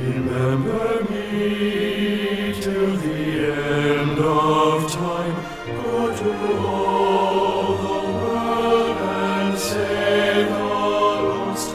Remember me till the end of time. Go to all the world and save the lost.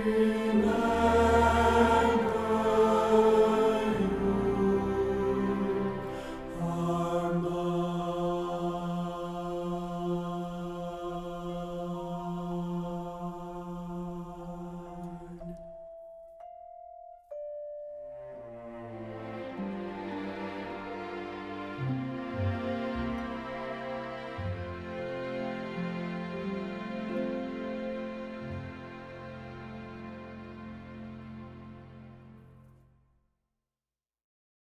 Amen.